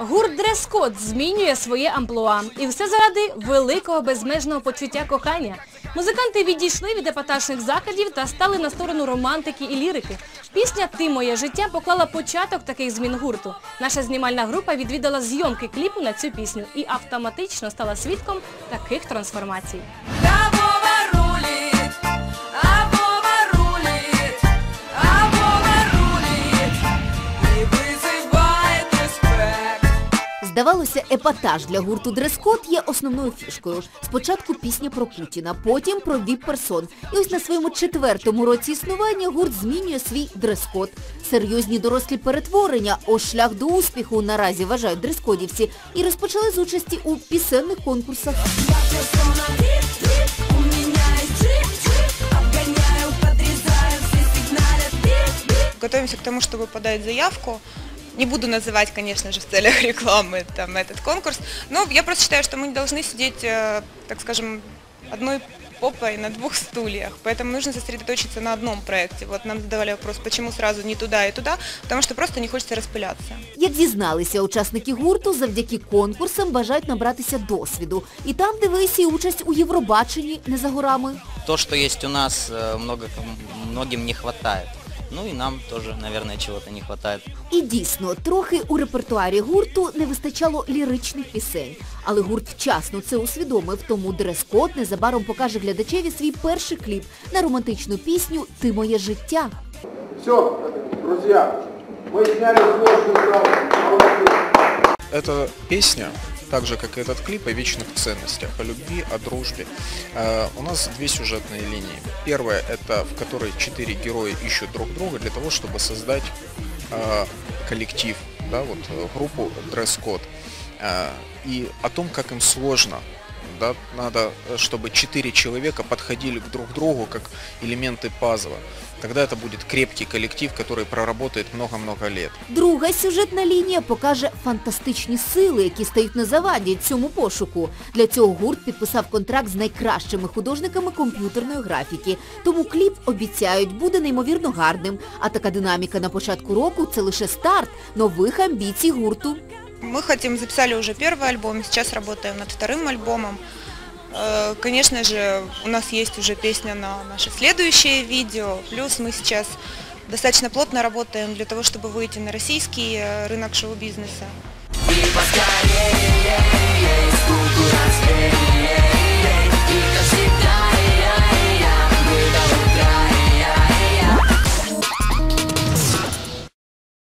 Гурт Дрес-Код змінює своє амплуа. І все заради великого безмежного почуття кохання. Музиканти відійшли від епатажних заходів та стали на сторону романтики і лірики. Пісня «Ти моє життя» поклала початок таких змін гурту. Наша знімальна група відвідала зйомки кліпу на цю пісню і автоматично стала свідком таких трансформацій. Здавалося, епатаж для гурту дрес-код є основною фішкою. Спочатку пісня про Путіна, потім про віп-персон. І ось на своєму четвертому році існування гурт змінює свій дрес-код. Серйозні дорослі перетворення, ось шлях до успіху наразі вважають дрес-кодівці і розпочали з участі у пісенних конкурсах. Готовимся к тому, чтобы подать заявку. Не буду называть, конечно же, в целях рекламы там, этот конкурс, но я просто считаю, что мы не должны сидеть, э, так скажем, одной попой на двух стульях, поэтому нужно сосредоточиться на одном проекте. Вот нам задавали вопрос, почему сразу не туда и туда, потому что просто не хочется распыляться. Як зізналися учасники гурту, завдяки конкурсам бажають набратися досвіду. І там дивись і участь у Євробаченні не за горами. то, что есть у нас, э, много, многим не хватает. Ну и нам тоже, наверное, чего-то не хватает. І дійсно, трохи у репертуарі гурту не вистачало ліричних пісень. Але гурт вчасно це усвідомив, тому дрес-код незабаром покаже глядачеві свій перший кліп на романтичну пісню «Ти моє життя». Все, друзья, мы сняли сложную травму. Молодцы. Эта песня, так же как и этот клип, о вечных ценностях, о любви, о дружбе. Э, У нас две сюжетные линии. Первая – это в которой четыре героя ищут друг друга для того, чтобы создать э, коллектив, да, вот, э, группу дресс-код. Э, И о том, как им сложно да, надо, э, чтобы четыре человека подходили к друг другу как элементы пазла. Тогда это будет крепкий коллектив, который проработает много-много лет. Друга сюжетна лінія покаже фантастичні сили, які стають на заваді цьому пошуку. Для цього гурт підписав контракт з найкращими художниками комп'ютерної графіки. Тому кліп, обіцяють, буде неймовірно гарним. А така динаміка на початку року – це лише старт нових амбіцій гурту. Мы хотим, записали уже первый альбом, сейчас работаем над вторым альбомом. Э, Конечно же, у нас есть уже песня на наше следующее видео, плюс мы сейчас достаточно плотно работаем для того, чтобы выйти на российский э, рынок шоу-бизнеса. И поскорее.